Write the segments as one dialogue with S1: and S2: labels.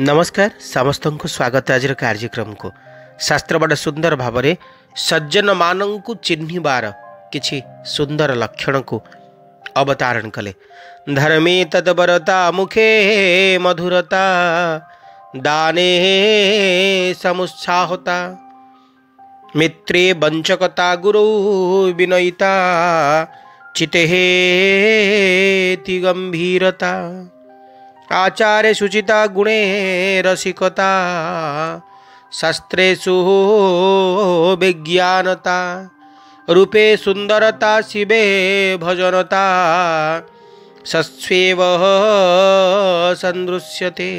S1: नमस्कार समस्त स्वागत आज कार्यक्रम को शास्त्र बड़ सुंदर भाव में सज्जन मान चिह्नबार कि सुंदर लक्षण को अवतारण कले धर्मे तदबरता मुखे मधुरता दाने समुत्साहता मित्रे वंचकता गुरु विनयिता चिते गंभीरता आचार्य शुचिता गुणे रसिकता शास्त्रेशु विज्ञानता रूपे सुंदरता शिवे भजनता सस्वेव सन्दृश्यते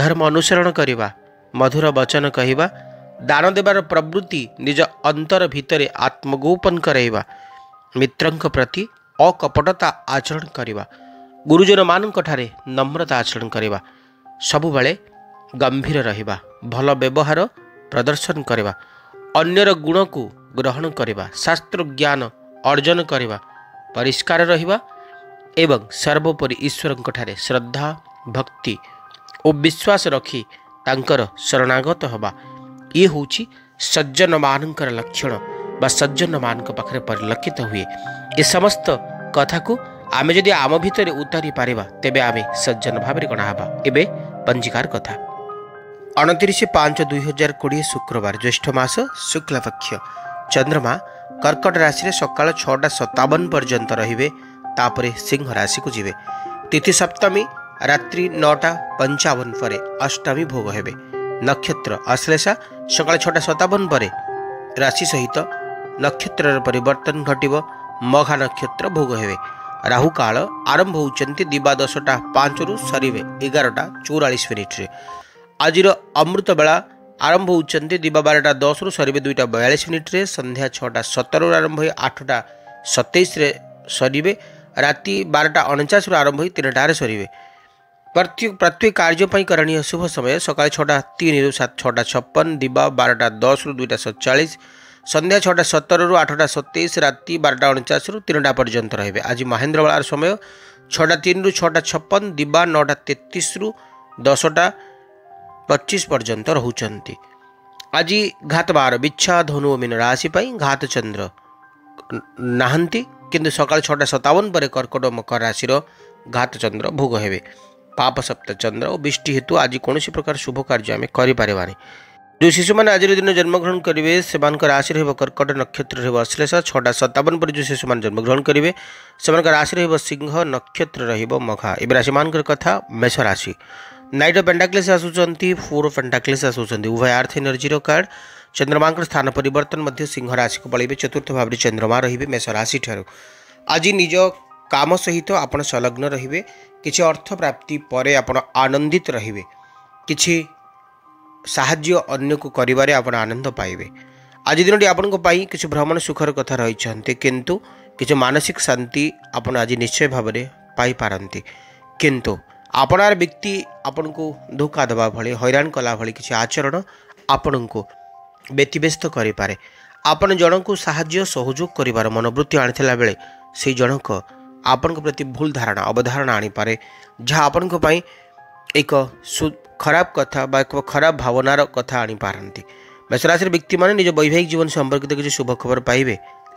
S1: ଧର୍ମ ଅନୁସରଣ କରିବା ମଧୁର ବଚନ କହିବା ଦାନ ଦେବାର ପ୍ରବୃତ୍ତି ନିଜ ଅନ୍ତର ଭିତରେ ଆତ୍ମଗୋପନ କରାଇବା ମିତ୍ରଙ୍କ ପ୍ରତି ଅକପଟତା ଆଚରଣ କରିବା ଗୁରୁଜନମାନଙ୍କ ଠାରେ ନମ୍ରତା ଆଚରଣ କରିବା ସବୁବେଳେ ଗମ୍ଭୀର ରହିବା ଭଲ ବ୍ୟବହାର ପ୍ରଦର୍ଶନ କରିବା ଅନ୍ୟର ଗୁଣକୁ ଗ୍ରହଣ କରିବା ଶାସ୍ତ୍ର ଜ୍ଞାନ ଅର୍ଜନ କରିବା ପରିଷ୍କାର ରହିବା ଏବଂ ସର୍ବୋପରି ଈଶ୍ୱରଙ୍କଠାରେ ଶ୍ରଦ୍ଧା ଭକ୍ତି ଓ ବିଶ୍ୱାସ ରଖି ତାଙ୍କର ଶରଣାଗତ ହେବା ଇଏ ହେଉଛି ସଜ୍ଜନମାନଙ୍କର ଲକ୍ଷଣ ବା ସଜ୍ଜନମାନଙ୍କ ପାଖରେ ପରିଲକ୍ଷିତ ହୁଏ ଏ ସମସ୍ତ କଥାକୁ ଆମେ ଯଦି ଆମ ଭିତରେ ଉତାରି ପାରିବା ତେବେ ଆମେ ସଜ୍ଜନ ଭାବରେ ଗଣା ହେବା ଏବେ ପଞ୍ଜିକାର କଥା ଅଣତିରିଶ ପାଞ୍ଚ ଦୁଇ ହଜାର କୋଡ଼ିଏ ଶୁକ୍ରବାର ଜ୍ୟେଷ୍ଠ ମାସ ଶୁକ୍ଲପକ୍ଷ ଚନ୍ଦ୍ରମା କର୍କଟ ରାଶିରେ ସକାଳ ଛଅଟା ସତାବନ ପର୍ଯ୍ୟନ୍ତ ରହିବେ ତାପରେ ସିଂହ ରାଶିକୁ ଯିବେ ତିଥି ସପ୍ତମୀ ରାତ୍ରି ନଅଟା ପଞ୍ଚାବନ ପରେ ଅଷ୍ଟମୀ ଭୋଗ ହେବେ ନକ୍ଷତ୍ର ଅଶ୍ଲେଷା ସକାଳ ଛଅଟା ସତାବନ ପରେ ରାଶି ସହିତ ନକ୍ଷତ୍ରର ପରିବର୍ତ୍ତନ ଘଟିବ ମଘା ନକ୍ଷତ୍ର ଭୋଗ ହେବେ ରାହୁକାଳ ଆରମ୍ଭ ହେଉଛନ୍ତି ଦିବା ଦଶଟା ପାଞ୍ଚରୁ ସରିବେ ଏଗାରଟା ଚଉରାଳିଶ ମିନିଟ୍ରେ ଆଜିର ଅମୃତବେଳା ଆରମ୍ଭ ହେଉଛନ୍ତି ଦିବା ବାରଟା ଦଶରୁ ସରିବେ ଦୁଇଟା ବୟାଳିଶ ମିନିଟ୍ରେ ସନ୍ଧ୍ୟା ଛଅଟା ସତରରୁ ଆରମ୍ଭ ହୋଇ ଆଠଟା ସତେଇଶରେ ସରିବେ ରାତି ବାରଟା ଅଣଚାଶରୁ ଆରମ୍ଭ ହୋଇ ତିନିଟାରେ ସରିବେ ପ୍ରତ୍ୟେକ କାର୍ଯ୍ୟ ପାଇଁ କରଣୀୟ ଶୁଭ ସମୟ ସକାଳ ଛଅଟା ତିନିରୁ ସାତ ଛଅଟା ଛପନ ଦିବା ବାରଟା ଦଶରୁ ଦୁଇଟା ସତଚାଳିଶ সন্ধ্যা ছটা সতেরু আটটা সতেইশ রাতে বারোটা অনচাশরু তিনটা পর্যন্ত রহবে আজ মহেন্দ্রবেলার সময় ছটা তিনু ছটা ছপন দিবা নটা তেত্রিশরু দশটা পঁচিশ পর্যন্ত রহুচন্তি আজি ঘাতবার বিচ্ছা ধনু ও মীন রাশি পাই ঘাতচন্দ্র নাহান্তি কিন্তু সকাল ছটা সতাবন পরে কর্কট মকর রাশির ঘাতচন্দ্র ভোগ হেবে পাপ সপ্তচন্দ্র ও বৃষ্টি হেতু আজি কোণী প্রকার শুভ কার্য আমি করে जो शिशु मैंने आज दिन जन्मग्रहण करेंगे से राशि रही कर्कट नक्षत्र रश्लेष छटा सतावन पर जो शिशु मैंने जन्मग्रहण करेंगे से राशि रिंह नक्षत्र रघा ये राशि मान कथा मेष राशि नाइट अफ पेंडाक्लेस आसूँ फोर अफ पेंडाक्लेस आसूँ उभय आर्थ एनर्जी कार्ड चंद्रमा स्थान पर सिंह राशि को पलैबे चतुर्थ भाव चंद्रमा रे मेष राशि ठार आज निज काम सहित आप संलग्न रे कि अर्थ प्राप्ति पर आनंदित रे कि সাহায্য ଅନ୍ୟକୁ କରିବାରେ আপনার আনন্দ পাইবে আজ দিনটি আপনার ପାଇଁ କିଛି ଭ୍ରମଣ ସୁଖର କଥା ରହିଛନ୍ତି କିନ୍ତୁ কিছু মানসিক শান্তি আপনার আজ নিশ্চয় ভাবে পাইপার কিন্তু আপনার ব্যক্তি আপনার ধোকা দেওয়া ভাল হইরাণ কলা ভাল কিছু আচরণ আপনার ব্যতিব্যস্ত করে পে আপনার জনক সাহায্য সহযোগ করবার মনোবৃত্তি আনিলা বেড়ে সেই জনক আপনার প্রতি ভুল ধারণা অবধারণা আনিপরে যা আপনার এক ଖରାପ କଥା ବା ଖରାପ ଭାବନାର କଥା ଆଣିପାରନ୍ତି ମେଷରାଶିର ବ୍ୟକ୍ତିମାନେ ନିଜ ବୈବାହିକ ଜୀବନ ସମ୍ପର୍କିତ କିଛି ଶୁଭ ଖବର ପାଇବେ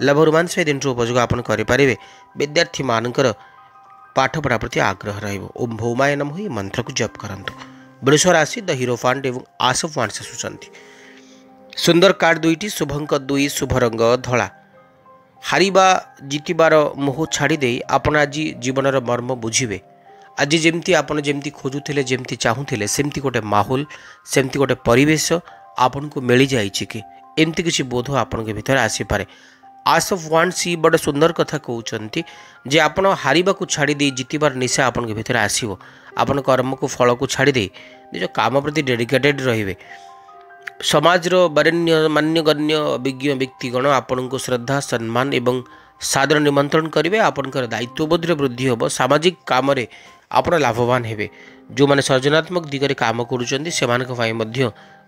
S1: ଲାଭବାନ ସେ ଦିନଟିର ଉପଯୋଗ ଆପଣ କରିପାରିବେ ବିଦ୍ୟାର୍ଥୀମାନଙ୍କର ପାଠପଢ଼ା ପ୍ରତି ଆଗ୍ରହ ରହିବ ଓ ଭୌମାୟନମ ହୋଇ ମନ୍ତ୍ରକୁ ଜପ୍ କରନ୍ତୁ ବୃଷ ରାଶି ଦ ହିରୋ ଫାଣ୍ଡ ଏବଂ ଆସଫ ଫାଣ୍ଡସ୍ ଆସୁଛନ୍ତି ସୁନ୍ଦର କାର୍ଡ଼ ଦୁଇଟି ଶୁଭଙ୍କ ଦୁଇ ଶୁଭ ରଙ୍ଗ ଧଳା ହାରିବା ଜିତିବାର ମୋହ ଛାଡ଼ିଦେଇ ଆପଣ ଆଜି ଜୀବନର ମର୍ମ ବୁଝିବେ ଆଜି ଯେମିତି ଆପଣ ଯେମିତି ଖୋଜୁଥିଲେ ଯେମିତି ଚାହୁଁଥିଲେ ସେମିତି ଗୋଟେ ମାହୋଲ ସେମିତି ଗୋଟେ ପରିବେଶ ଆପଣଙ୍କୁ ମିଳିଯାଇଛି କି ଏମିତି କିଛି ବୋଧ ଆପଣଙ୍କ ଭିତରେ ଆସିପାରେ ଆସ୍ ଅଫ୍ ୱାନ୍ସ ସି ବଡ଼ ସୁନ୍ଦର କଥା କହୁଛନ୍ତି ଯେ ଆପଣ ହାରିବାକୁ ଛାଡ଼ି ଦେଇ ଜିତିବାର ନିଶା ଆପଣଙ୍କ ଭିତରେ ଆସିବ ଆପଣ କର୍ମକୁ ଫଳକୁ ଛାଡ଼ିଦେଇ ନିଜ କାମ ପ୍ରତି ଡେଡିକେଟେଡ଼୍ ରହିବେ ସମାଜର ବରେଣ୍ୟ ମାନ୍ୟଗଣ୍ୟ ବିଜ୍ଞ ବ୍ୟକ୍ତିଗଣ ଆପଣଙ୍କୁ ଶ୍ରଦ୍ଧା ସମ୍ମାନ ଏବଂ ସାଦର ନିମନ୍ତ୍ରଣ କରିବେ ଆପଣଙ୍କର ଦାୟିତ୍ୱବୋଧରେ ବୃଦ୍ଧି ହେବ ସାମାଜିକ କାମରେ ଆପଣ ଲାଭବାନ ହେବେ ଯେଉଁମାନେ ସର୍ଜନାତ୍ମକ ଦିଗରେ କାମ କରୁଛନ୍ତି ସେମାନଙ୍କ ପାଇଁ ମଧ୍ୟ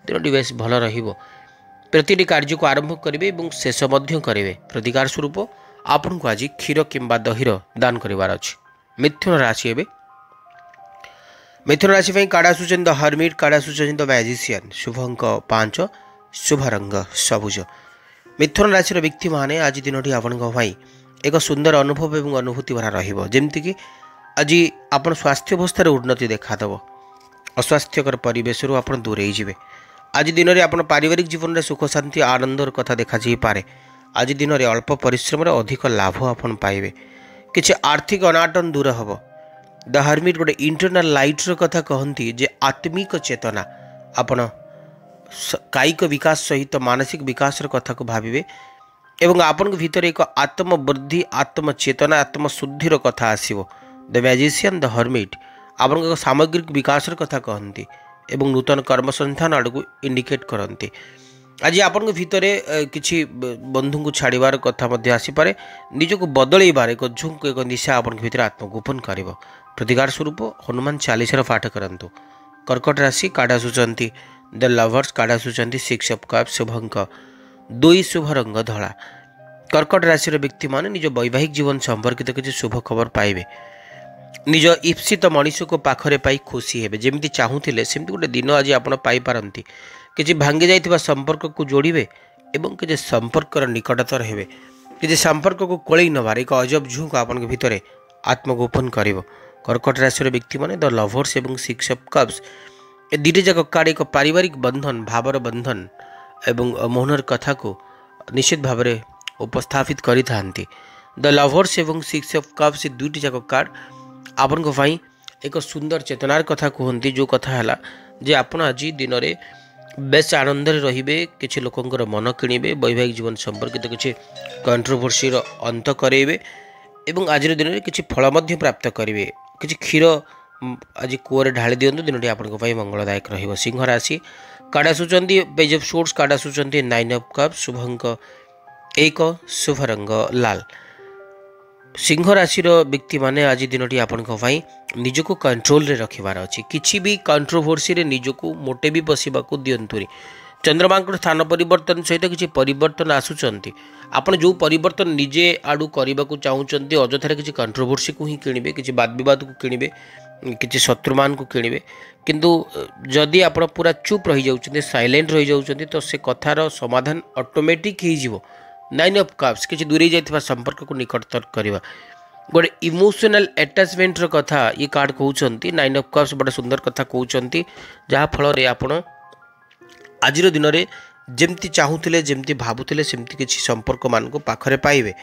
S1: ଦିନଟି ବେଶ ଭଲ ରହିବ ପ୍ରତିଟି କାର୍ଯ୍ୟକୁ ଆରମ୍ଭ କରିବେ ଏବଂ ଶେଷ ମଧ୍ୟ କରିବେ ପ୍ରତିକାର ସ୍ୱରୂପ ଆପଣଙ୍କୁ ଆଜି କ୍ଷୀର କିମ୍ବା ଦହିର ଦାନ କରିବାର ଅଛି ମିଥୁନ ରାଶି ଏବେ ମିଥୁନ ରାଶି ପାଇଁ କାର୍ଡ଼ ଆସୁଛନ୍ତି ଦ ହର୍ମିଟ୍ କାର୍ଡ଼ ଆସୁଛନ୍ତି ଦ ମ୍ୟାଜିସିଆନ୍ ଶୁଭଙ୍କ ପାଞ୍ଚ ଶୁଭ ରଙ୍ଗ ସବୁଜ ମିଥୁନ ରାଶିର ବ୍ୟକ୍ତିମାନେ ଆଜି ଦିନଟି ଆପଣଙ୍କ ପାଇଁ ଏକ ସୁନ୍ଦର ଅନୁଭବ ଏବଂ ଅନୁଭୂତି ଭରା ରହିବ ଯେମିତିକି ଆଜି ଆପଣ ସ୍ୱାସ୍ଥ୍ୟାବସ୍ଥାରେ ଉନ୍ନତି ଦେଖାଦେବ ଅସ୍ୱାସ୍ଥ୍ୟକର ପରିବେଶରୁ ଆପଣ ଦୂରେଇ ଯିବେ ଆଜି ଦିନରେ ଆପଣ ପାରିବାରିକ ଜୀବନରେ ସୁଖ ଶାନ୍ତି ଆନନ୍ଦର କଥା ଦେଖାଯାଇପାରେ ଆଜି ଦିନରେ ଅଳ୍ପ ପରିଶ୍ରମରେ ଅଧିକ ଲାଭ ଆପଣ ପାଇବେ କିଛି ଆର୍ଥିକ ଅନାଟନ ଦୂର ହେବ ଦ ହର୍ମିଟ୍ ଗୋଟେ ଇଣ୍ଟରନାଲ୍ ଲାଇଟ୍ର କଥା କହନ୍ତି ଯେ ଆତ୍ମିକ ଚେତନା ଆପଣ କାୟିକ ବିକାଶ ସହିତ ମାନସିକ ବିକାଶର କଥାକୁ ଭାବିବେ ଏବଂ ଆପଣଙ୍କ ଭିତରେ ଏକ ଆତ୍ମବୃଦ୍ଧି ଆତ୍ମଚେତନା ଆତ୍ମଶୁଦ୍ଧିର କଥା ଆସିବ ଦ ମ୍ୟାଜିସିଆନ୍ ଦ ହର୍ମିଟ୍ ଆପଣଙ୍କ ସାମଗ୍ରିକ ବିକାଶର କଥା କହନ୍ତି ଏବଂ ନୂତନ କର୍ମସଂସ୍ଥାନ ଆଡ଼କୁ ଇଣ୍ଡିକେଟ୍ କରନ୍ତି ଆଜି ଆପଣଙ୍କ ଭିତରେ କିଛି ବନ୍ଧୁଙ୍କୁ ଛାଡ଼ିବାର କଥା ମଧ୍ୟ ଆସିପାରେ ନିଜକୁ ବଦଳେଇବାର ଏକ ଝୁଙ୍କ ଏକ ନିଶା ଆପଣଙ୍କ ଭିତରେ ଆତ୍ମଗୋପନ କରିବ ପ୍ରତିକାର ସ୍ୱରୂପ ହନୁମାନ ଚାଳିଶାର ପାଠ କରନ୍ତୁ କର୍କଟ ରାଶି କାର୍ଡ଼ ଆସୁଛନ୍ତି ଦ ଲଭର୍ସ କାର୍ଡ଼ ଆସୁଛନ୍ତି ସିକ୍ସ ଅଫ୍ କପ୍ ଶୁଭଙ୍କ ଦୁଇ ଶୁଭ ରଙ୍ଗ ଧଳା କର୍କଟ ରାଶିର ବ୍ୟକ୍ତିମାନେ ନିଜ ବୈବାହିକ ଜୀବନ ସମ୍ପର୍କିତ କିଛି ଶୁଭ ଖବର ପାଇବେ ନିଜ ଇପ୍ସିତ ମଣିଷକୁ ପାଖରେ ପାଇ ଖୁସି ହେବେ ଯେମିତି ଚାହୁଁଥିଲେ ସେମିତି ଗୋଟେ ଦିନ ଆଜି ଆପଣ ପାଇପାରନ୍ତି କିଛି ଭାଙ୍ଗି ଯାଇଥିବା ସମ୍ପର୍କକୁ ଯୋଡ଼ିବେ ଏବଂ କିଛି ସମ୍ପର୍କର ନିକଟତର ହେବେ କିଛି ସମ୍ପର୍କକୁ କୋଳେଇ ନେବାର ଏକ ଅଜବ ଝୁଙ୍କ ଆପଣଙ୍କ ଭିତରେ ଆତ୍ମଗୋପନ କରିବ କର୍କଟ ରାଶିର ବ୍ୟକ୍ତିମାନେ ଦ ଲଭର୍ସ ଏବଂ ସିକ୍ସ ଅଫ୍ କପ୍ସ ଏ ଦୁଇଟି ଯାକ କାର୍ଡ଼ ଏକ ପାରିବାରିକ ବନ୍ଧନ ଭାବର ବନ୍ଧନ ଏବଂ ମୋହନର କଥାକୁ ନିଶ୍ଚିତ ଭାବରେ ଉପସ୍ଥାପିତ କରିଥାନ୍ତି ଦ ଲଭର୍ସ ଏବଂ ସିକ୍ସ ଅଫ୍ କପ୍ସ ଏ ଦୁଇଟି ଯାକ କାର୍ଡ଼ ଆପଣଙ୍କ ପାଇଁ ଏକ ସୁନ୍ଦର ଚେତନାର କଥା କୁହନ୍ତି ଯେଉଁ କଥା ହେଲା ଯେ ଆପଣ ଆଜି ଦିନରେ ବେଶ ଆନନ୍ଦରେ ରହିବେ କିଛି ଲୋକଙ୍କର ମନ କିଣିବେ ବୈବାହିକ ଜୀବନ ସମ୍ପର୍କିତ କିଛି କଣ୍ଟ୍ରୋଭର୍ସିର ଅନ୍ତ କରାଇବେ ଏବଂ ଆଜିର ଦିନରେ କିଛି ଫଳ ମଧ୍ୟ ପ୍ରାପ୍ତ କରିବେ କିଛି କ୍ଷୀର ଆଜି କୂଅରେ ଢାଳି ଦିଅନ୍ତୁ ଦିନଟି ଆପଣଙ୍କ ପାଇଁ ମଙ୍ଗଳଦାୟକ ରହିବ ସିଂହ ରାଶି କାର୍ଡ଼ ଆସୁଛନ୍ତି ପେଜ୍ ଅଫ୍ ସୁଟ୍ସ କାର୍ଡ଼ ଆସୁଛନ୍ତି ନାଇନ୍ ଅଫ୍ କପ୍ ଶୁଭଙ୍କ ଏକ ଶୁଭ ରଙ୍ଗ ଲାଲ ସିଂହ ରାଶିର ବ୍ୟକ୍ତିମାନେ ଆଜି ଦିନଟି ଆପଣଙ୍କ ପାଇଁ ନିଜକୁ କଣ୍ଟ୍ରୋଲରେ ରଖିବାର ଅଛି କିଛି ବି କଣ୍ଟ୍ରୋଭର୍ସିରେ ନିଜକୁ ମୋଟେ ବି ବସିବାକୁ ଦିଅନ୍ତୁନି ଚନ୍ଦ୍ରମାଙ୍କର ସ୍ଥାନ ପରିବର୍ତ୍ତନ ସହିତ କିଛି ପରିବର୍ତ୍ତନ ଆସୁଛନ୍ତି ଆପଣ ଯେଉଁ ପରିବର୍ତ୍ତନ ନିଜେ ଆଡ଼ୁ କରିବାକୁ ଚାହୁଁଛନ୍ତି ଅଯଥାରେ କିଛି କଣ୍ଟ୍ରୋଭର୍ସିକୁ ହିଁ କିଣିବେ କିଛି ବାଦବିବାଦକୁ କିଣିବେ କିଛି ଶତ୍ରୁମାନଙ୍କୁ କିଣିବେ କିନ୍ତୁ ଯଦି ଆପଣ ପୁରା ଚୁପ୍ ରହିଯାଉଛନ୍ତି ସାଇଲେଣ୍ଟ ରହିଯାଉଛନ୍ତି ତ ସେ କଥାର ସମାଧାନ ଅଟୋମେଟିକ୍ ହେଇଯିବ ନାଇନ୍ ଅଫ୍ କପ୍ସ କିଛି ଦୂରେଇ ଯାଇଥିବା ସମ୍ପର୍କକୁ ନିକଟତର କରିବା ଗୋଟେ ଇମୋସନାଲ୍ ଆଟାଚମେଣ୍ଟର କଥା ଇଏ କାର୍ଡ଼ କହୁଛନ୍ତି ନାଇନ୍ ଅଫ୍ କପ୍ସ ଗୋଟେ ସୁନ୍ଦର କଥା କହୁଛନ୍ତି ଯାହାଫଳରେ ଆପଣ ଆଜିର ଦିନରେ ଯେମିତି ଚାହୁଁଥିଲେ ଯେମିତି ଭାବୁଥିଲେ ସେମିତି କିଛି ସମ୍ପର୍କମାନଙ୍କୁ ପାଖରେ ପାଇବେ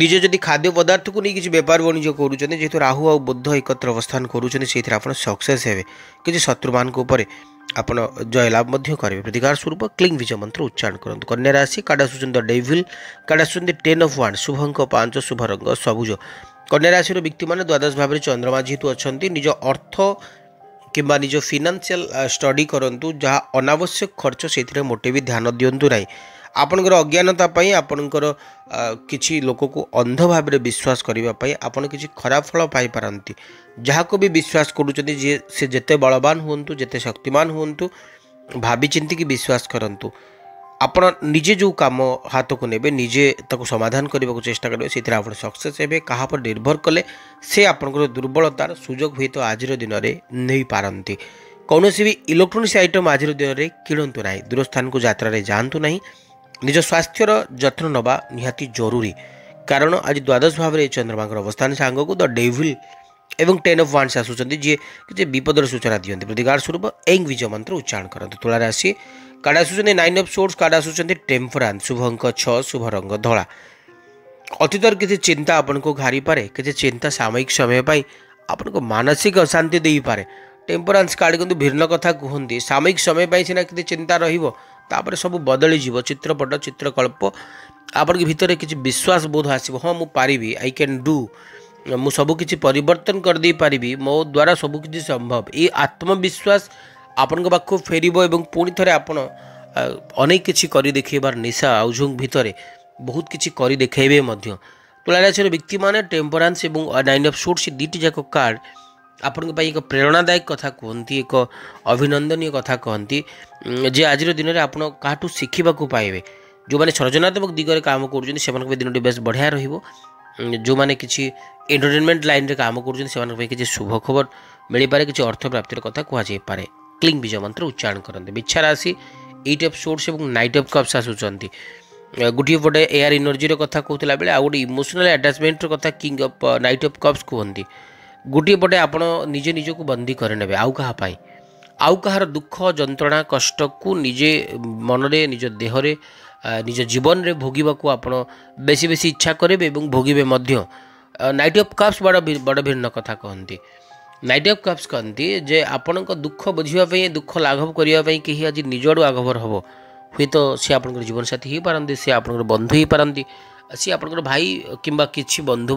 S1: ନିଜେ ଯଦି ଖାଦ୍ୟ ପଦାର୍ଥକୁ ନେଇ କିଛି ବେପାର ବାଣିଜ୍ୟ କରୁଛନ୍ତି ଯେହେତୁ ରାହୁ ଆଉ ବୁଦ୍ଧ ଏକତ୍ର ଅବସ୍ଥାନ କରୁଛନ୍ତି ସେଇଥିରେ ଆପଣ ସକ୍ସେସ୍ ହେବେ କିଛି ଶତ୍ରୁମାନଙ୍କ ଉପରେ ଆପଣ ଜୟଲାଭ ମଧ୍ୟ କରିବେ ପ୍ରତିକାର ସ୍ୱରୂପ କ୍ଲିଙ୍ଗ ବିଜ ମନ୍ତ୍ର ଉଚ୍ଚାରଣ କରନ୍ତୁ କନ୍ୟା ରାଶି କାର୍ଡ଼ ଆସୁଛନ୍ତି ଡେଭିଲ୍ କାର୍ଡ଼ ଆସୁଛନ୍ତି ଟେନ୍ ଅଫ୍ ୱାନ୍ ଶୁଭଙ୍କ ପାଞ୍ଚ ଶୁଭ ରଙ୍ଗ ସବୁଜ କନ୍ୟା ରାଶିର ବ୍ୟକ୍ତିମାନେ ଦ୍ୱାଦଶ ଭାବରେ ଚନ୍ଦ୍ରମା ଯେହେତୁ ଅଛନ୍ତି ନିଜ ଅର୍ଥ କିମ୍ବା ନିଜ ଫିନାନ୍ସିଆଲ ଷ୍ଟଡି କରନ୍ତୁ ଯାହା ଅନାବଶ୍ୟକ ଖର୍ଚ୍ଚ ସେଥିରେ ମୋଟେ ବି ଧ୍ୟାନ ଦିଅନ୍ତୁ ନାହିଁ ଆପଣଙ୍କର ଅଜ୍ଞାନତା ପାଇଁ ଆପଣଙ୍କର କିଛି ଲୋକକୁ ଅନ୍ଧ ଭାବରେ ବିଶ୍ୱାସ କରିବା ପାଇଁ ଆପଣ କିଛି ଖରାପ ଫଳ ପାଇପାରନ୍ତି ଯାହାକୁ ବି ବିଶ୍ୱାସ କରୁଛନ୍ତି ଯିଏ ସେ ଯେତେ ବଳବାନ ହୁଅନ୍ତୁ ଯେତେ ଶକ୍ତିମାନ ହୁଅନ୍ତୁ ଭାବିଚିନ୍ତିକି ବିଶ୍ୱାସ କରନ୍ତୁ ଆପଣ ନିଜେ ଯେଉଁ କାମ ହାତକୁ ନେବେ ନିଜେ ତାକୁ ସମାଧାନ କରିବାକୁ ଚେଷ୍ଟା କରିବେ ସେଥିରେ ଆପଣ ସକ୍ସେସ୍ ହେବେ କାହା ଉପରେ ନିର୍ଭର କଲେ ସେ ଆପଣଙ୍କର ଦୁର୍ବଳତାର ସୁଯୋଗ ହୁଏତ ଆଜିର ଦିନରେ ନେଇପାରନ୍ତି କୌଣସି ବି ଇଲେକ୍ଟ୍ରୋନିକ୍ସ ଆଇଟମ୍ ଆଜିର ଦିନରେ କିଣନ୍ତୁ ନାହିଁ ଦୂରସ୍ଥାନକୁ ଯାତ୍ରାରେ ଯାଆନ୍ତୁ ନାହିଁ ନିଜ ସ୍ୱାସ୍ଥ୍ୟର ଯତ୍ନ ନେବା ନିହାତି ଜରୁରୀ କାରଣ ଆଜି ଦ୍ୱାଦଶ ଭାବରେ ଚନ୍ଦ୍ରମାଙ୍କର ଅବସ୍ଥାନ ସାଙ୍ଗକୁ ଦ ଡେଭିଲ୍ ଏବଂ ଟେନ୍ ଅଫ୍ ୱାନ୍ସ ଆସୁଛନ୍ତି ଯିଏ କିଛି ବିପଦର ସୂଚନା ଦିଅନ୍ତି ପ୍ରତିକାର ସ୍ୱରୂପ ଏଙ୍ଗ ବିଜୟ ମନ୍ତ୍ର ଉଚ୍ଚାରଣ କରନ୍ତୁ ତୁଳା ରାଶି କାର୍ଡ଼ ଆସୁଛନ୍ତି ନାଇନ୍ ଅଫ୍ ସୋର୍ସ କାର୍ଡ଼ ଆସୁଛନ୍ତି ଟେମ୍ପରାନ୍ ଶୁଭଙ୍କ ଛଅ ଶୁଭ ରଙ୍ଗ ଧଳା ଅତୀତର କିଛି ଚିନ୍ତା ଆପଣଙ୍କୁ ଘାରିପାରେ କିଛି ଚିନ୍ତା ସାମୟିକ ସମୟ ପାଇଁ ଆପଣଙ୍କୁ ମାନସିକ ଅଶାନ୍ତି ଦେଇପାରେ ଟେମ୍ପରାନ୍ସ କାର୍ଡ଼ କିନ୍ତୁ ଭିନ୍ନ କଥା କୁହନ୍ତି ସାମୟିକ ସମୟ ପାଇଁ ସିନା କିଛି ଚିନ୍ତା ରହିବ ତାପରେ ସବୁ ବଦଳିଯିବ ଚିତ୍ରପଟ ଚିତ୍ରକଳ୍ପ ଆପଣଙ୍କ ଭିତରେ କିଛି ବିଶ୍ୱାସ ବୋଧ ଆସିବ ହଁ ମୁଁ ପାରିବି ଆଇ କ୍ୟାନ୍ ଡୁ ମୁଁ ସବୁକିଛି ପରିବର୍ତ୍ତନ କରିଦେଇପାରିବି ମୋ ଦ୍ୱାରା ସବୁକିଛି ସମ୍ଭବ ଏଇ ଆତ୍ମବିଶ୍ୱାସ ଆପଣଙ୍କ ପାଖକୁ ଫେରିବ ଏବଂ ପୁଣି ଥରେ ଆପଣ ଅନେକ କିଛି କରି ଦେଖେଇବାର ନିଶା ଆଉଝୁଙ୍କ ଭିତରେ ବହୁତ କିଛି କରି ଦେଖେଇବେ ମଧ୍ୟ ତୁଲାରାଶିର ବ୍ୟକ୍ତିମାନେ ଟେମ୍ପରାନ୍ସ ଏବଂ ନାଇନ୍ ଅଫ୍ ସୁଟ୍ସ ଦୁଇଟି ଯାକ କାର୍ଡ଼ ଆପଣଙ୍କ ପାଇଁ ଏକ ପ୍ରେରଣାଦାୟକ କଥା କୁହନ୍ତି ଏକ ଅଭିନନ୍ଦନୀୟ କଥା କହନ୍ତି ଯେ ଆଜିର ଦିନରେ ଆପଣ କାହାଠୁ ଶିଖିବାକୁ ପାଇବେ ଯେଉଁମାନେ ସର୍ଜନାତ୍ମକ ଦିଗରେ କାମ କରୁଛନ୍ତି ସେମାନଙ୍କ ପାଇଁ ଦିନଟି ବେଶ ବଢ଼ିଆ ରହିବ ଯେଉଁମାନେ କିଛି ଏଣ୍ଟରଟେନମେଣ୍ଟ ଲାଇନ୍ରେ କାମ କରୁଛନ୍ତି ସେମାନଙ୍କ ପାଇଁ କିଛି ଶୁଭ ଖବର ମିଳିପାରେ କିଛି ଅର୍ଥପ୍ରାପ୍ତିର କଥା କୁହାଯାଇପାରେ କ୍ଲିଙ୍ଗ ବୀଜ ମନ୍ତ୍ର ଉଚ୍ଚାରଣ କରନ୍ତି ବିଛା ରାଶି ଏଇଟ୍ ଅଫ୍ ସୋର୍ସ ଏବଂ ନାଇଟ୍ ଅଫ୍ କପ୍ସ ଆସୁଛନ୍ତି ଗୋଟିଏ ପଟେ ଏୟାର ଏନର୍ଜିର କଥା କହୁଥିଲା ବେଳେ ଆଉ ଗୋଟେ ଇମୋସନାଲ୍ ଆଟାଚମେଣ୍ଟର କଥା king of knight of cups କୁହନ୍ତି ଗୋଟିଏ ପଟେ ଆପଣ ନିଜେ ନିଜକୁ ବନ୍ଦୀ କରିନେବେ ଆଉ କାହା ପାଇଁ ଆଉ କାହାର ଦୁଃଖ ଯନ୍ତ୍ରଣା କଷ୍ଟକୁ ନିଜେ ମନରେ ନିଜ ଦେହରେ ନିଜ ଜୀବନରେ ଭୋଗିବାକୁ ଆପଣ ବେଶୀ ବେଶୀ ଇଚ୍ଛା କରିବେ ଏବଂ ଭୋଗିବେ ମଧ୍ୟ ନାଇଟ୍ ଅଫ୍ କପ୍ସ ବଡ଼ ବଡ଼ ଭିନ୍ନ କଥା କହନ୍ତି ନାଇଟ୍ ଅଫ୍ କପ୍ସ କହନ୍ତି ଯେ ଆପଣଙ୍କ ଦୁଃଖ ବୁଝିବା ପାଇଁ ଦୁଃଖ ଲାଘବ କରିବା ପାଇଁ କେହି ଆଜି ନିଜ ଆଡ଼ୁ ଆଗଭର ହେବ ହୁଏତ ସେ ଆପଣଙ୍କର ଜୀବନସାଥୀ ହୋଇପାରନ୍ତି ସେ ଆପଣଙ୍କର ବନ୍ଧୁ ହୋଇପାରନ୍ତି ସେ ଆପଣଙ୍କର ଭାଇ କିମ୍ବା କିଛି ବନ୍ଧୁ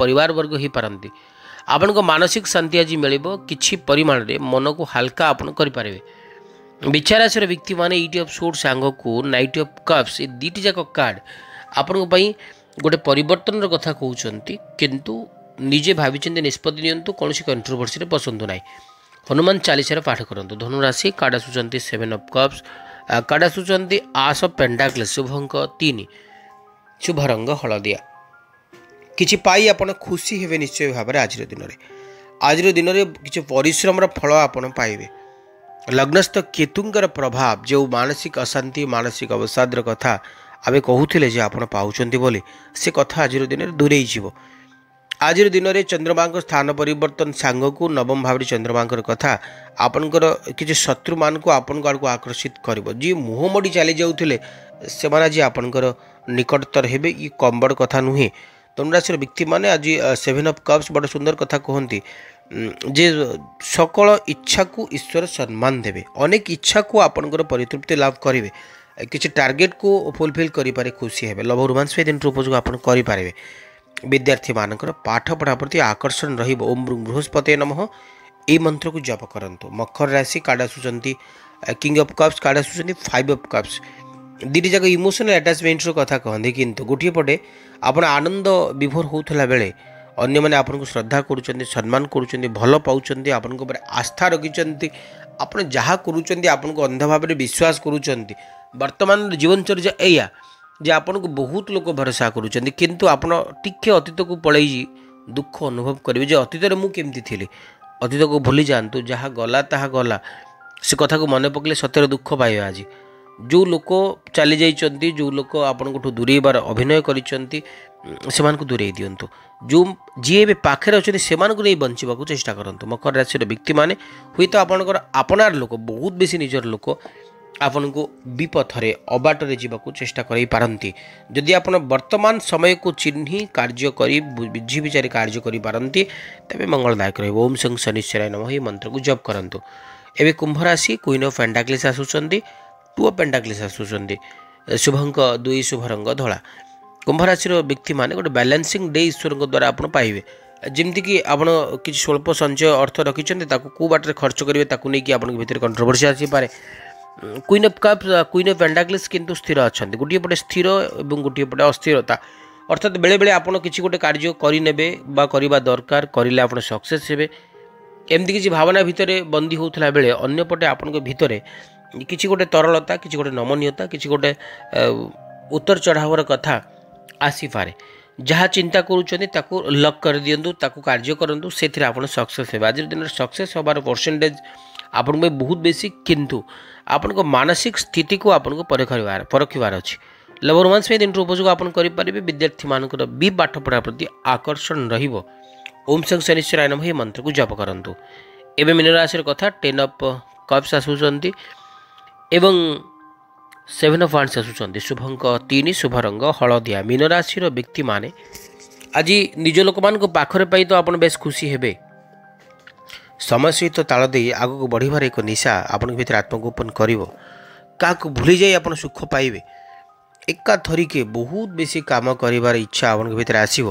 S1: ପରିବାର ବର୍ଗ ହୋଇପାରନ୍ତି ଆପଣଙ୍କ ମାନସିକ ଶାନ୍ତି ଆଜି ମିଳିବ କିଛି ପରିମାଣରେ ମନକୁ ହାଲକା ଆପଣ କରିପାରିବେ ବିଚାରାଶୀର ବ୍ୟକ୍ତିମାନେ ଏଇଟି ଅଫ୍ ସୁଟ୍ ସାଙ୍ଗକୁ ନାଇଟି ଅଫ୍ କପ୍ସ ଏ ଦୁଇଟି ଯାକ କାର୍ଡ଼ ଆପଣଙ୍କ ପାଇଁ ଗୋଟେ ପରିବର୍ତ୍ତନର କଥା କହୁଛନ୍ତି କିନ୍ତୁ ନିଜେ ଭାବିଛନ୍ତି ନିଷ୍ପତ୍ତି ନିଅନ୍ତୁ କୌଣସି କଣ୍ଟ୍ରୋଭର୍ସିରେ ବସନ୍ତୁ ନାହିଁ ହନୁମାନ ଚାଳିଶାର ପାଠ କରନ୍ତୁ ଧନୁରାଶି କାର୍ଡ଼ ଆସୁଛନ୍ତି ସେଭେନ୍ ଅଫ୍ କପ୍ସ କାର୍ଡ଼ ଆସୁଛନ୍ତି ଆସ୍ ଅଫ୍ ପେଣ୍ଡାକ୍ଲେ ଶୁଭଙ୍କ ତିନି ଶୁଭ ରଙ୍ଗ ହଳଦିଆ କିଛି ପାଇ ଆପଣ ଖୁସି ହେବେ ନିଶ୍ଚୟ ଭାବରେ ଆଜିର ଦିନରେ ଆଜିର ଦିନରେ କିଛି ପରିଶ୍ରମର ଫଳ ଆପଣ ପାଇବେ ଲଗ୍ନସ୍ଥ କେତୁଙ୍କର ପ୍ରଭାବ ଯେଉଁ ମାନସିକ ଅଶାନ୍ତି ମାନସିକ ଅବସାଦର କଥା ଆମେ କହୁଥିଲେ ଯେ ଆପଣ ପାଉଛନ୍ତି ବୋଲି ସେ କଥା ଆଜିର ଦିନରେ ଦୂରେଇ ଯିବ ଆଜିର ଦିନରେ ଚନ୍ଦ୍ରମାଙ୍କ ସ୍ଥାନ ପରିବର୍ତ୍ତନ ସାଙ୍ଗକୁ ନବମ ଭାବରେ ଚନ୍ଦ୍ରମାଙ୍କର କଥା ଆପଣଙ୍କର କିଛି ଶତ୍ରୁମାନଙ୍କୁ ଆପଣଙ୍କ ଆଡ଼କୁ ଆକର୍ଷିତ କରିବ ଯିଏ ମୁହଁ ମୋଡ଼ି ଚାଲିଯାଉଥିଲେ ସେମାନେ ଆଜି ଆପଣଙ୍କର ନିକଟତର ହେବେ ଇଏ କମ୍ ବଡ଼ କଥା ନୁହେଁ तुम राशि व्यक्ति मैंने आज सेभेन अफ कप्स बड़े सुंदर कथा कहते जे सकल इच्छा को ईश्वर सम्मान देवे अनेक इच्छा को आपंकर परितृप्ति लाभ करेंगे किसी टार्गेट को फुलफिल करें खुशी हे लव रोमांस दिन उपयोग आपे विद्यार्थी मानक पाठपढ़ा प्रति आकर्षण रोम बृहस्पति नम य मंत्र को जप करूँ मकर राशि काड आसुँच किंग अफ कप्स काड आसुँच फाइव अफ कप्स দুইটি যাক ইমোশনাল আটাচমেন্টর কথা কহতি কিন্তু গোটিয়ে পটে আপনার আনন্দ বিভোর হোলা বেড়ে ଅନ୍ୟମାନେ ଆପଣଙ୍କୁ ଶ୍ରଦ୍ଧା କରୁଛନ୍ତି ସମ୍ମାନ କରୁଛନ୍ତି ଭଲ ପାଉଛନ୍ତି ଆପଣଙ୍କ ଉପରେ ଆସ୍ଥା ରଖିଛନ୍ତି ଆପଣ ଯାହା କରୁଛନ୍ତି ଆପଣଙ୍କୁ ଅନ୍ଧ ଭାବରେ ବିଶ୍ୱାସ କରୁଛନ୍ତି ବର୍ତ୍ତମାନର ଜୀବନଚର୍ଯ୍ୟା ଏଇଆ ଯେ ଆପଣଙ୍କୁ ବହୁତ ଲୋକ ଭରସା କରୁଛନ୍ତି କିନ୍ତୁ ଆପଣ ଟିକେ ଅତୀତକୁ ପଳେଇ ଦୁଃଖ ଅନୁଭବ କରିବେ ଯେ ଅତୀତରେ ମୁଁ କେମିତି ଥିଲି ଅତୀତକୁ ଭୁଲି ଯାଆନ୍ତୁ ଯାହା ଗଲା ତାହା ଗଲା ସେ କଥାକୁ ମନେ ପକାଇଲେ ସତରେ ଦୁଃଖ ପାଇବା ଆଜି ଯେଉଁ ଲୋକ ଚାଲି ଯାଇଛନ୍ତି ଯେଉଁ ଲୋକ ଆପଣଙ୍କଠୁ ଦୂରେଇବାର ଅଭିନୟ କରିଛନ୍ତି ସେମାନଙ୍କୁ ଦୂରେଇ ଦିଅନ୍ତୁ ଯେଉଁ ଯିଏ ଏବେ ପାଖରେ ଅଛନ୍ତି ସେମାନଙ୍କୁ ନେଇ ବଞ୍ଚିବାକୁ ଚେଷ୍ଟା କରନ୍ତୁ ମକର ରାଶିର ବ୍ୟକ୍ତିମାନେ ହୁଏତ ଆପଣଙ୍କର ଆପଣାର ଲୋକ ବହୁତ ବେଶୀ ନିଜର ଲୋକ ଆପଣଙ୍କୁ ବିପଥରେ ଅବାଟରେ ଯିବାକୁ ଚେଷ୍ଟା କରାଇପାରନ୍ତି ଯଦି ଆପଣ ବର୍ତ୍ତମାନ ସମୟକୁ ଚିହ୍ନି କାର୍ଯ୍ୟ କରି ବୁଝି ବିଚାରି କାର୍ଯ୍ୟ କରିପାରନ୍ତି ତେବେ ମଙ୍ଗଳଦାୟକ ରହିବ ଓମ୍ ସଂ ଶନିଶ୍ଚରାୟ ନମ ଏହି ମନ୍ତ୍ରକୁ ଜପ୍ କରନ୍ତୁ ଏବେ କୁମ୍ଭ ରାଶି କୁଇନ୍ ଅଫ୍ ଆସୁଛନ୍ତି ପୁଅ ପେଣ୍ଟାକ୍ଲିସ୍ ଆସୁଛନ୍ତି ଶୁଭଙ୍କ ଦୁଇ ଶୁଭ ରଙ୍ଗ ଧଳା କୁମ୍ଭରାଶିର ବ୍ୟକ୍ତିମାନେ ଗୋଟେ ବାଲାନ୍ସିଂ ଡେ ଈଶ୍ୱରଙ୍କ ଦ୍ୱାରା ଆପଣ ପାଇବେ ଯେମିତିକି ଆପଣ କିଛି ସ୍ୱଳ୍ପ ସଞ୍ଚୟ ଅର୍ଥ ରଖିଛନ୍ତି ତାକୁ କେଉଁ ବାଟରେ ଖର୍ଚ୍ଚ କରିବେ ତାକୁ ନେଇକି ଆପଣଙ୍କ ଭିତରେ କଣ୍ଟ୍ରୋଭର୍ସି ଆସିପାରେ queen of cup queen of pentacles କିନ୍ତୁ ସ୍ଥିର ଅଛନ୍ତି ଗୋଟିଏ ପଟେ ସ୍ଥିର ଏବଂ ଗୋଟିଏ ପଟେ ଅସ୍ଥିରତା ଅର୍ଥାତ୍ ବେଳେବେଳେ ଆପଣ କିଛି ଗୋଟେ କାର୍ଯ୍ୟ କରିନେବେ ବା କରିବା ଦରକାର କରିଲେ ଆପଣ ସକ୍ସେସ୍ ହେବେ ଏମିତି କିଛି ଭାବନା ଭିତରେ ବନ୍ଦୀ ହେଉଥିଲା ବେଳେ ଅନ୍ୟପଟେ ଆପଣଙ୍କ ଭିତରେ किसी गोटे तरलता किसी गोटे नमनियता किसी गोटे उत्तर चढ़ावर कथा आसीपा जहाँ चिंता करूँगी लक कर दिंतु कार्य करूँ से आप सक्सेस आज दिन में सक्सेस हमारे परसेंटेज आप बहुत बेसी किंतु आपण मानसिक स्थित को आपखार पर लवर मानस दिन उपयोग आपरिपारे विद्यार्थी मान भी पाठपढ़ा प्रति आकर्षण रोम शंग शनिश्वर आय नम मंत्र को जप करूँ एवं मीन राशि कथ टेन अफ कप्स आसूस ଏବଂ ସେଭେନ୍ ଅଫ୍ ୱାନ୍ସ ଆସୁଛନ୍ତି ଶୁଭଙ୍କ ତିନି ଶୁଭ ରଙ୍ଗ ହଳଦିଆ ମୀନରାଶିର ବ୍ୟକ୍ତିମାନେ ଆଜି ନିଜ ଲୋକମାନଙ୍କ ପାଖରେ ପାଇ ତ ଆପଣ ବେଶ ଖୁସି ହେବେ ସମୟ ସହିତ ତାଳ ଦେଇ ଆଗକୁ ବଢ଼ିବାର ଏକ ନିଶା ଆପଣଙ୍କ ଭିତରେ ଆତ୍ମଗୋପନ କରିବ କାହାକୁ ଭୁଲିଯାଇ ଆପଣ ସୁଖ ପାଇବେ ଏକା ଥରିକେ ବହୁତ ବେଶୀ କାମ କରିବାର ଇଚ୍ଛା ଆପଣଙ୍କ ଭିତରେ ଆସିବ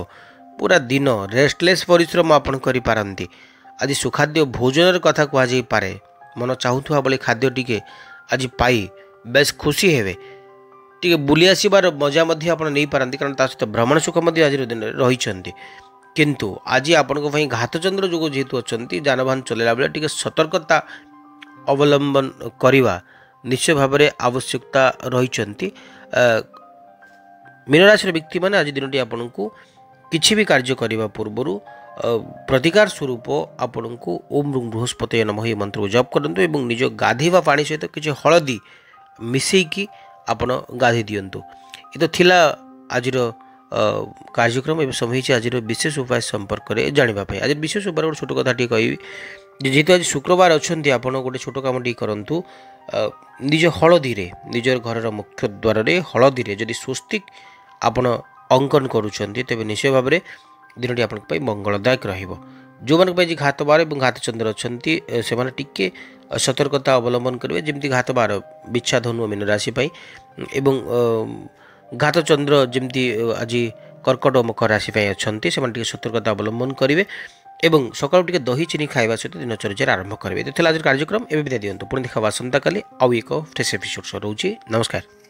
S1: ପୁରା ଦିନ ରେଷ୍ଟଲେସ୍ ପରିଶ୍ରମ ଆପଣ କରିପାରନ୍ତି ଆଜି ସୁଖାଦ୍ୟ ଭୋଜନର କଥା କୁହାଯାଇପାରେ ମନ ଚାହୁଁଥିବା ଭଳି ଖାଦ୍ୟ ଟିକେ ଆଜି ପାଇ ବେଶ୍ ଖୁସି ହେବେ ଟିକେ ବୁଲି ଆସିବାର ମଜା ମଧ୍ୟ ଆପଣ ନେଇପାରନ୍ତି କାରଣ ତା ସହିତ ଭ୍ରମଣ ସୁଖ ମଧ୍ୟ ଆଜିର ଦିନରେ ରହିଛନ୍ତି କିନ୍ତୁ ଆଜି ଆପଣଙ୍କ ପାଇଁ ଘାତଚନ୍ଦ୍ର ଯୋଗ ଯେହେତୁ ଅଛନ୍ତି ଯାନବାହନ ଚଲାଇଲା ବେଳେ ଟିକେ ସତର୍କତା ଅବଲମ୍ବନ କରିବା ନିଶ୍ଚୟ ଭାବରେ ଆବଶ୍ୟକତା ରହିଛନ୍ତି ମୀନରାଶିର ବ୍ୟକ୍ତିମାନେ ଆଜି ଦିନଟି ଆପଣଙ୍କୁ କିଛି ବି କାର୍ଯ୍ୟ କରିବା ପୂର୍ବରୁ ପ୍ରତିକାର ସ୍ୱରୂପ ଆପଣଙ୍କୁ ଓମ୍ ବୃହସ୍ପତି ନମ ଏହି ମନ୍ତ୍ରକୁ ଜପ୍ କରନ୍ତୁ ଏବଂ ନିଜ ଗାଧୋଇବା ପାଣି ସହିତ କିଛି ହଳଦୀ ମିଶାଇକି ଆପଣ ଗାଧୋଇ ଦିଅନ୍ତୁ ଏ ତ ଥିଲା ଆଜିର କାର୍ଯ୍ୟକ୍ରମ ଏବେ ସମୟ ହେଇଛି ଆଜିର ବିଶେଷ ଉପାୟ ସମ୍ପର୍କରେ ଜାଣିବା ପାଇଁ ଆଜି ବିଶେଷ ଉପାୟରେ ଗୋଟେ ଛୋଟ କଥା ଟିକେ କହିବି ଯେହେତୁ ଆଜି ଶୁକ୍ରବାର ଅଛନ୍ତି ଆପଣ ଗୋଟେ ଛୋଟ କାମଟିଏ କରନ୍ତୁ ନିଜ ହଳଦୀରେ ନିଜର ଘରର ମୁଖ୍ୟ ଦ୍ୱାରରେ ହଳଦୀରେ ଯଦି ସ୍ୱସ୍ତିକ ଆପଣ ଅଙ୍କନ କରୁଛନ୍ତି ତେବେ ନିଶ୍ଚୟ ଭାବରେ ଦିନଟି ଆପଣଙ୍କ ପାଇଁ ମଙ୍ଗଳଦାୟକ ରହିବ ଯେଉଁମାନଙ୍କ ପାଇଁ ଆଜି ଘାତବାର ଏବଂ ଘାତଚନ୍ଦ୍ର ଅଛନ୍ତି ସେମାନେ ଟିକେ ସତର୍କତା ଅବଲମ୍ବନ କରିବେ ଯେମିତି ଘାତବାର ବିଚ୍ଛାଧନୁ ମୀନ ରାଶି ପାଇଁ ଏବଂ ଘାତଚନ୍ଦ୍ର ଯେମିତି ଆଜି କର୍କଟ ଓ ମକର ରାଶି ପାଇଁ ଅଛନ୍ତି ସେମାନେ ଟିକେ ସତର୍କତା ଅବଲମ୍ବନ କରିବେ ଏବଂ ସକାଳୁ ଟିକେ ଦହି ଚିନି ଖାଇବା ସହିତ ଦିନଚର୍ଯ୍ୟାରେ ଆରମ୍ଭ କରିବେ ତ ଥିଲା ଆଜିର କାର୍ଯ୍ୟକ୍ରମ ଏବେ ବିଦାୟ ଦିଅନ୍ତୁ ପୁଣି ଦେଖା ଆସନ୍ତାକାଲି ଆଉ ଏକ ଫ୍ରେସ୍ ଏପିସୋଡ଼ ରହୁଛି ନମସ୍କାର